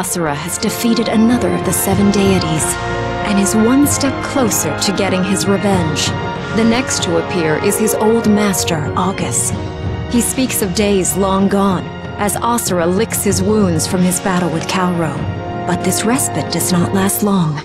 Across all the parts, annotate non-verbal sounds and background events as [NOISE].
Asura has defeated another of the seven deities, and is one step closer to getting his revenge. The next to appear is his old master, Augus. He speaks of days long gone, as Asura licks his wounds from his battle with Kalrow. But this respite does not last long.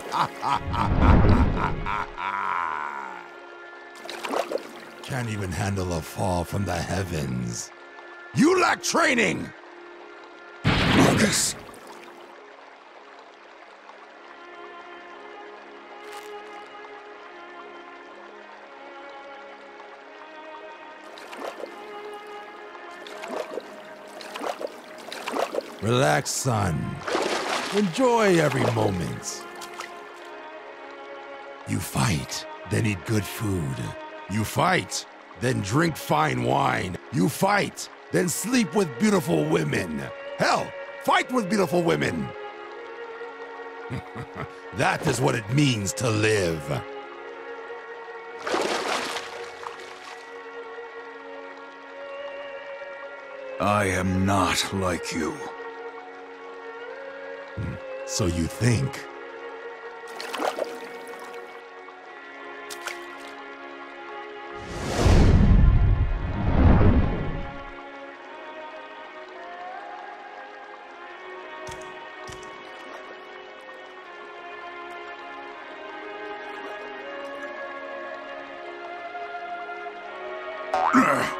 [LAUGHS] Can't even handle a fall from the heavens. You lack training! Marcus! Relax, son. Enjoy every moment. You fight, then eat good food. You fight, then drink fine wine. You fight, then sleep with beautiful women. Hell, fight with beautiful women. [LAUGHS] that is what it means to live. I am not like you. So you think. Yeah. [CLEARS THROAT]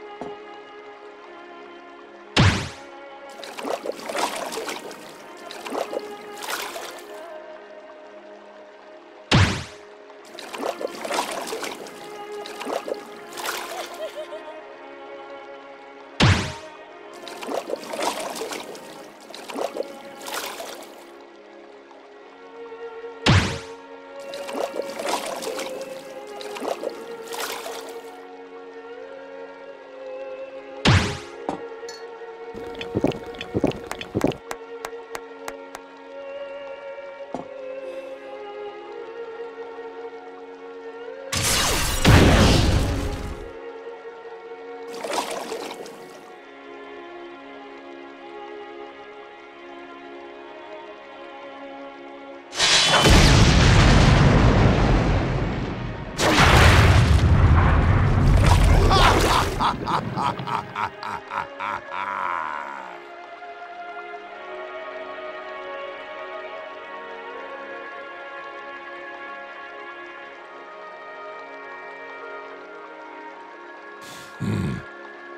hmm.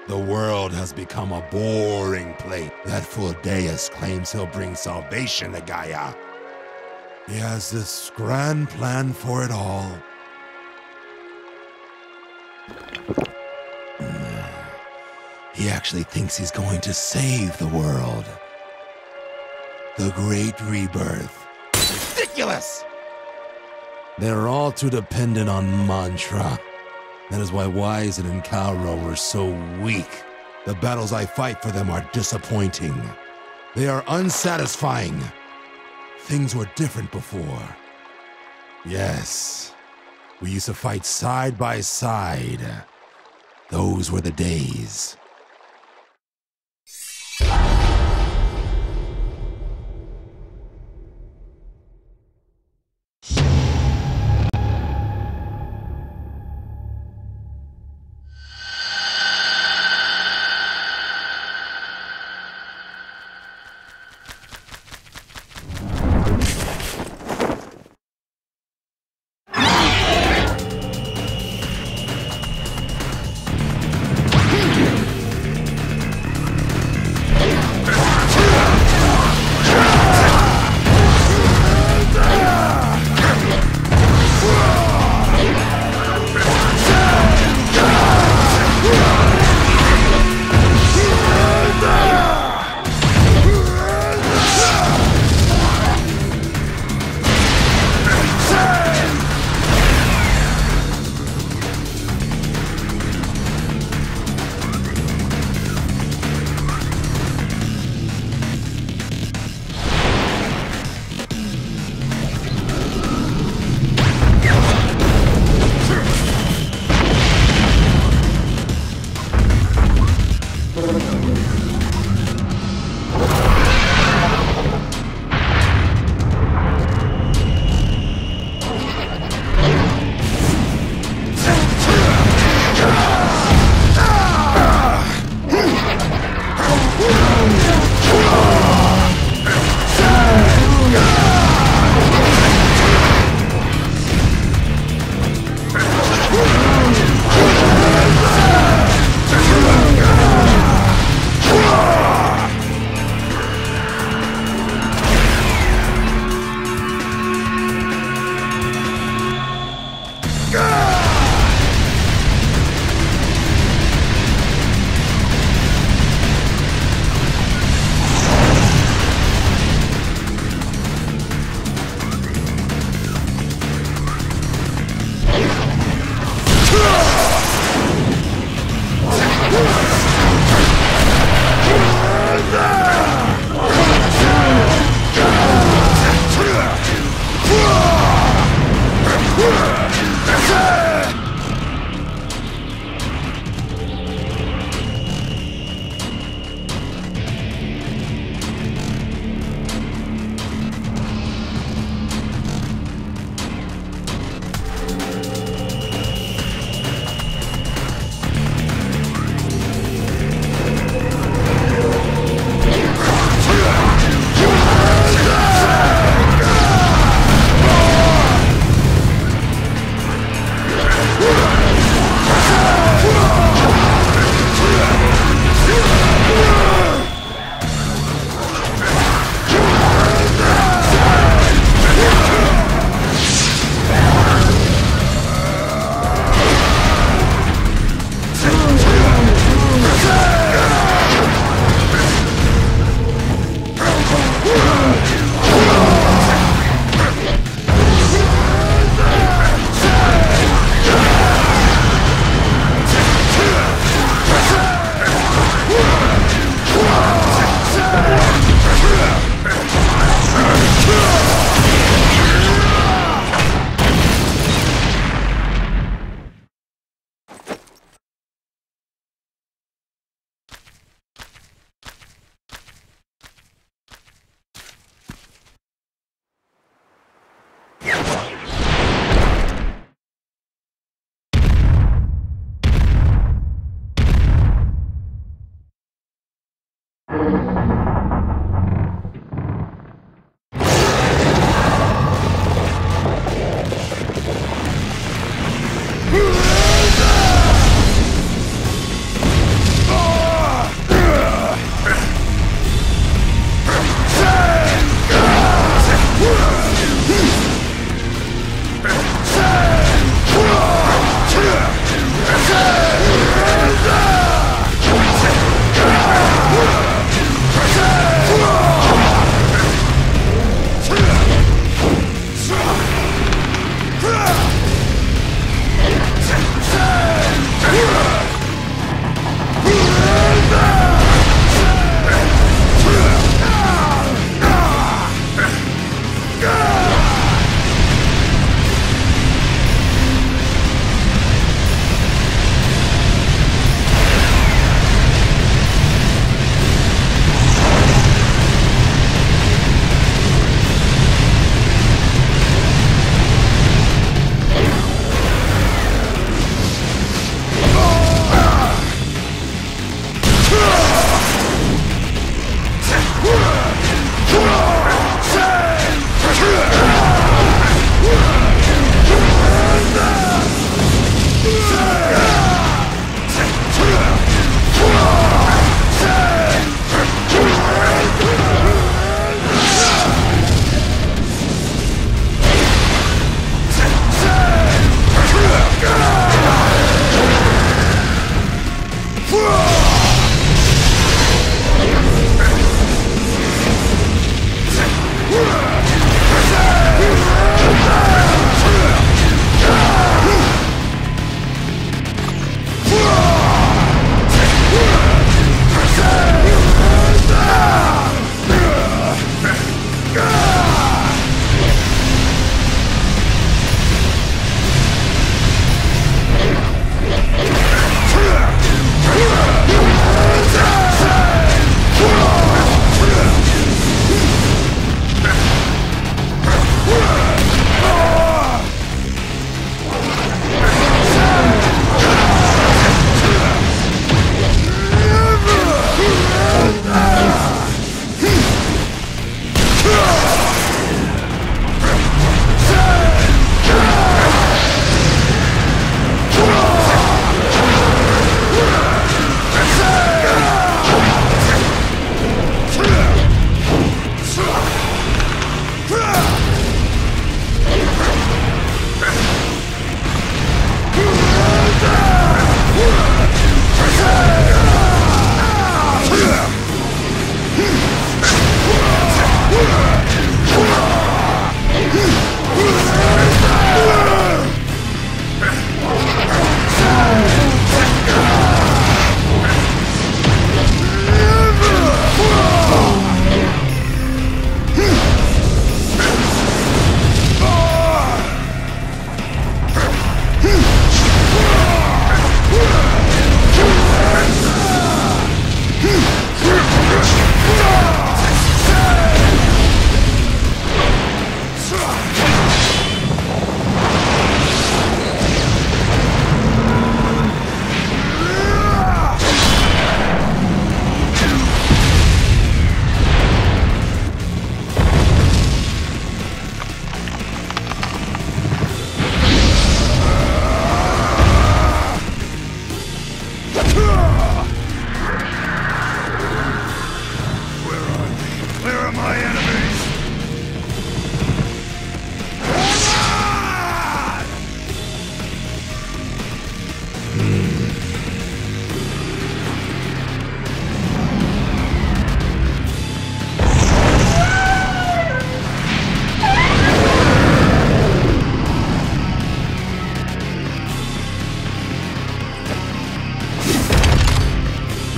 The world has become a boring place. That fool Deus claims he'll bring salvation to Gaia. He has this grand plan for it all. He actually thinks he's going to save the world. The Great Rebirth. Ridiculous! They're all too dependent on mantra. That is why Wyzen and Kalrow were so weak. The battles I fight for them are disappointing. They are unsatisfying. Things were different before. Yes, we used to fight side by side. Those were the days.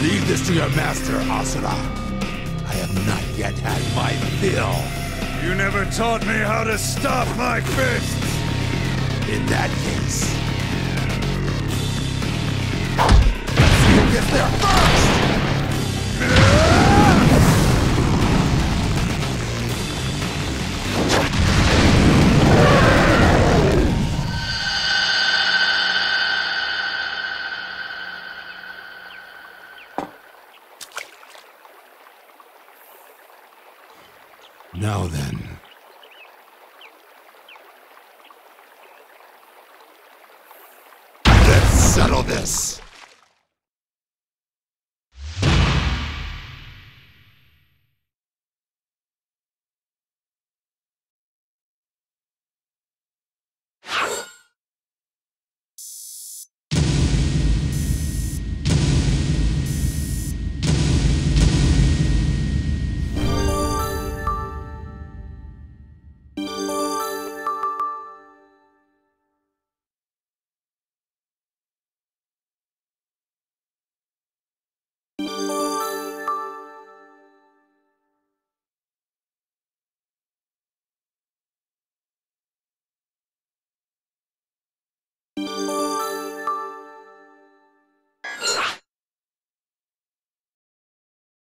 Leave this to your master, Asura. I have not yet had my fill. You never taught me how to stop my fists! In that case... Let's see there first! Now then. Let's settle this!